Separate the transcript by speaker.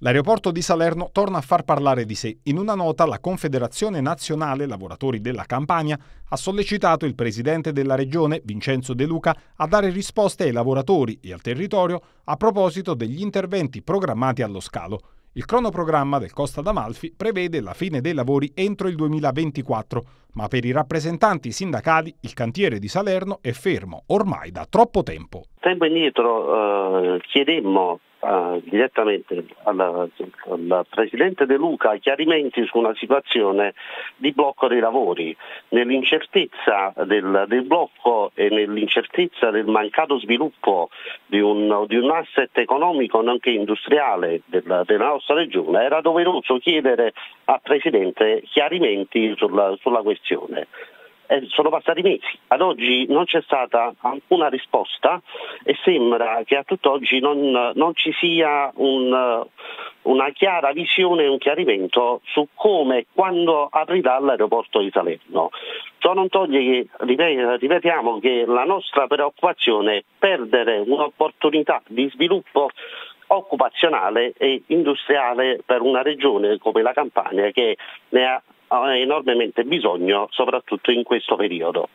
Speaker 1: L'aeroporto di Salerno torna a far parlare di sé. In una nota la Confederazione Nazionale Lavoratori della Campania ha sollecitato il presidente della regione, Vincenzo De Luca, a dare risposte ai lavoratori e al territorio a proposito degli interventi programmati allo scalo. Il cronoprogramma del Costa d'Amalfi prevede la fine dei lavori entro il 2024, ma per i rappresentanti sindacali il cantiere di Salerno è fermo ormai da troppo tempo.
Speaker 2: Tempo indietro eh, chiedemmo uh, direttamente al, Presidente De Luca chiarimenti su una situazione di blocco dei lavori. Nell'incertezza del, del blocco e nell'incertezza del mancato sviluppo di un, di un asset economico nonché industriale della, della, nostra regione era doveroso chiedere al Presidente chiarimenti sulla, sulla questione eh, sono passati mesi, ad oggi non c'è stata alcuna risposta e sembra che a tutt'oggi non, non ci sia un, una chiara visione e un chiarimento su come e quando aprirà l'aeroporto di Salerno. Ciò non toglie che, ripetiamo, che la nostra preoccupazione è perdere un'opportunità di sviluppo occupazionale e industriale per una regione come la Campania che ne ha enormemente bisogno soprattutto in questo periodo.